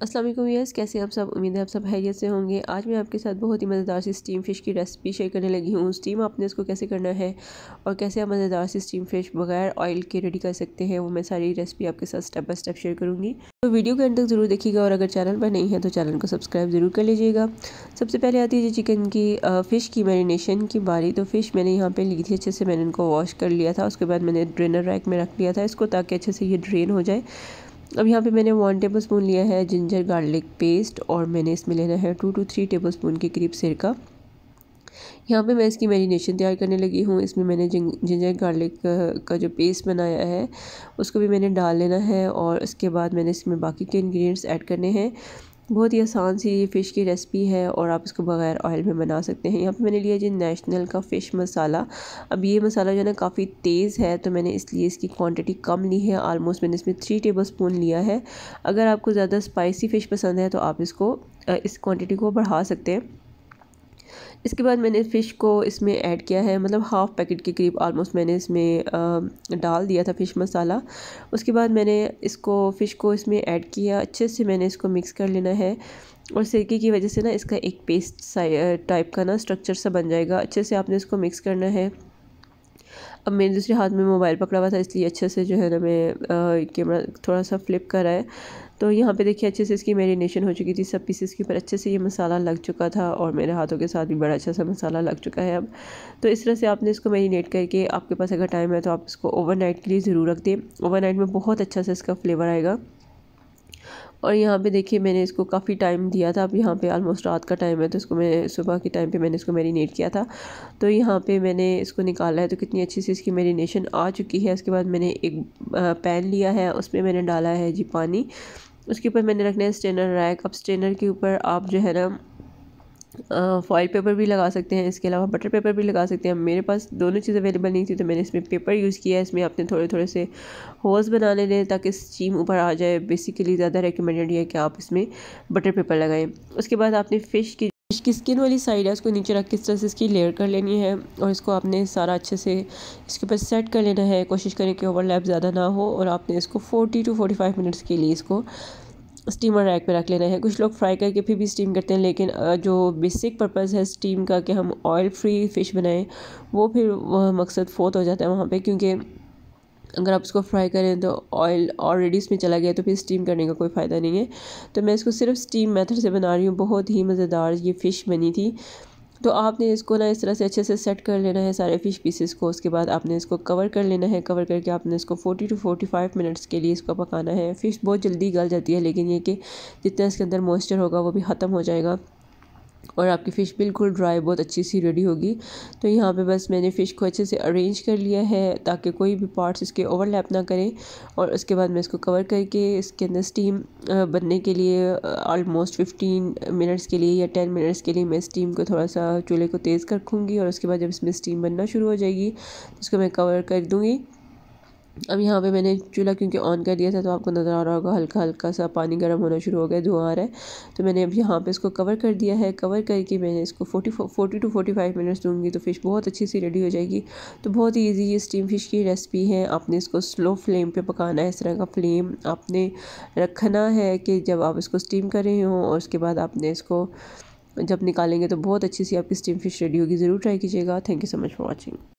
वालेकुम यस, कैसे आप सब? उम्मीद है आप सब हैरियत से होंगे। आज मैं आपके साथ बहुत ही मज़ेदार सी स्टीम फ़िश की रेसिपी शेयर करने लगी हूँ। स्टीम आपने इसको कैसे करना है और कैसे आप मज़ेदार सी स्टीम फ़िश बगैर ऑयल के रेडी कर सकते हैं, वो मैं सारी रेसिपी आपके साथ स्टेप बाय स्टेप शेयर करूँगी। तो वीडियो के तक ज़रूर देखिएगा और अगर चैनल पर नहीं है तो चैनल को सब्सक्राइब ज़रूर कर लीजिएगा। सबसे पहले आती है चिकन की फ़िश की मैरिनेशन की बारी। तो फ़िश मैंने यहाँ पर ली थी, अच्छे से मैंने इनको वॉश कर लिया था। उसके बाद मैंने ड्रेनर रैक में रख लिया था इसको ताकि अच्छे से ये ड्रेन हो जाए। अब यहाँ पे मैंने वन टेबल स्पून लिया है जिंजर गार्लिक पेस्ट और मैंने इसमें लेना है two to three tablespoon के करीब सिरका यहाँ पे मैं इसकी मैरिनेशन तैयार करने लगी हूँ। इसमें मैंने जिंजर गार्लिक का जो पेस्ट बनाया है, उसको भी मैंने डाल लेना है और उसके बाद मैंने इसमें बाकी के इंग्रेडिएंट्स ऐड करने हैं। बहुत ही आसान सी ये फ़िश की रेसिपी है और आप इसको बगैर ऑयल में बना सकते हैं। यहाँ पे मैंने लिया जी नेशनल का फ़िश मसाला। अब ये मसाला जो है ना काफ़ी तेज़ है तो मैंने इसलिए इसकी क्वांटिटी कम ली है। आलमोस्ट मैंने इसमें थ्री टेबल स्पून लिया है। अगर आपको ज़्यादा स्पाइसी फ़िश पसंद है तो आप इसको इस क्वान्टिटी को बढ़ा सकते हैं। इसके बाद मैंने फ़िश को इसमें ऐड किया है मतलब हाफ़ पैकेट के करीब ऑलमोस्ट मैंने इसमें डाल दिया था फ़िश मसाला। उसके बाद मैंने इसको, फ़िश को इसमें ऐड किया, अच्छे से मैंने इसको मिक्स कर लेना है। और सिरके की वजह से ना इसका एक पेस्ट टाइप का ना स्ट्रक्चर सा बन जाएगा। अच्छे से आपने इसको मिक्स करना है। अब मेरे दूसरे हाथ में मोबाइल पकड़ा हुआ था, इसलिए अच्छे से जो है ना मैं कैमरा थोड़ा सा फ्लिप कर है तो यहाँ पे देखिए अच्छे से इसकी मेरीनेशन हो चुकी थी, सब पीसेस के ऊपर अच्छे से ये मसाला लग चुका था और मेरे हाथों के साथ भी बड़ा अच्छा सा मसाला लग चुका है अब। तो इस तरह से आपने इसको मेरीनेट करके आपके पास अगर टाइम है तो आप इसको ओवरनाइट के लिए ज़रूर रख दें। ओवरनाइट में बहुत अच्छा सा इसका फ्लेवर आएगा। और यहाँ पे देखिए मैंने इसको काफ़ी टाइम दिया था। अब यहाँ पे आलमोस्ट रात का टाइम है तो इसको मैं, सुबह के टाइम पे मैंने इसको मैरिनेट किया था। तो यहाँ पे मैंने इसको निकाला है तो कितनी अच्छी सी इसकी मैरिनेशन आ चुकी है। उसके बाद मैंने एक पैन लिया है, उसमें मैंने डाला है जी पानी। उसके ऊपर मैंने रखना है स्टेनर रैक अब स्टेनर के ऊपर आप जो है ना फॉइल पेपर भी लगा सकते हैं, इसके अलावा बटर पेपर भी लगा सकते हैं। मेरे पास दोनों चीज़ अवेलेबल नहीं थी तो मैंने इसमें पेपर यूज़ किया इसमें आपने थोड़े थोड़े से होल्स बना लेने ताकि स्टीम ऊपर आ जाए। बेसिकली ज़्यादा रिकमेंडेड है कि आप इसमें बटर पेपर लगाएँ। उसके बाद आपने फ़िश की फ़िश की स्किन वाली साइड है, उसको नीचे रख के इस तरह से इसकी लेयर कर लेनी है और इसको आपने सारा अच्छे से इसके ऊपर सेट कर लेना है। कोशिश करें कि ओवरलैप ज़्यादा ना हो और आपने इसको forty to forty five minutes के लिए इसको स्टीमर रैक पे रख लेना है। कुछ लोग फ्राई करके फिर भी स्टीम करते हैं, लेकिन जो बेसिक पर्पज़ है स्टीम का कि हम ऑयल फ्री फ़िश बनाएँ, वो फिर वह मकसद फोत हो जाता है वहाँ पे, क्योंकि अगर आप उसको फ्राई करें तो ऑयल ऑलरेडी इसमें चला गया तो फिर स्टीम करने का कोई फ़ायदा नहीं है। तो मैं इसको सिर्फ़ स्टीम मेथड से बना रही हूँ, बहुत ही मज़ेदार ये फ़िश बनी थी। तो आपने इसको ना इस तरह से अच्छे से सेट कर लेना है सारे फ़िश पीसेस को, उसके बाद आपने इसको कवर कर लेना है। कवर करके आपने इसको 40 टू 45 मिनट्स के लिए इसको पकाना है। फ़िश बहुत जल्दी गल जाती है, लेकिन ये कि जितना इसके अंदर मॉइस्चर होगा वो भी ख़त्म हो जाएगा। और आपकी फ़िश बिल्कुल ड्राई, बहुत अच्छी सी रेडी होगी। तो यहाँ पे बस मैंने फ़िश को अच्छे से अरेंज कर लिया है ताकि कोई भी पार्ट्स इसके ओवरलैप ना करें और उसके बाद मैं इसको कवर करके इसके अंदर स्टीम बनने के लिए ऑलमोस्ट फिफ्टीन मिनट्स के लिए या टेन मिनट्स के लिए मैं स्टीम को थोड़ा सा चूल्हे को तेज़ कर रखूँगी और उसके बाद जब इसमें स्टीम बनना शुरू हो जाएगी तो उसको मैं कवर कर दूँगी। अब यहाँ पे मैंने चूल्हा क्योंकि ऑन कर दिया था तो आपको नज़र आ रहा होगा हल्का हल्का सा पानी गर्म होना शुरू हो गया, धुआँ आ रहा है। तो मैंने अब यहाँ पे इसको कवर कर दिया है। कवर करके मैंने इसको forty forty to forty five minutes दूँगी तो फ़िश बहुत अच्छी सी रेडी हो जाएगी। तो बहुत ही ईजी ये स्टीम फ़िश की रेसिपी है। आपने इसको स्लो फ्लेम पर पकाना है, इस तरह का फ्लेम आपने रखना है कि जब आप इसको स्टीम कर रहे हों और उसके बाद आपने इसको जब निकालेंगे तो बहुत अच्छी सी आपकी स्टीम फ़िश रेडी होगी। ज़रूर ट्राई कीजिएगा। Thank you so much for watching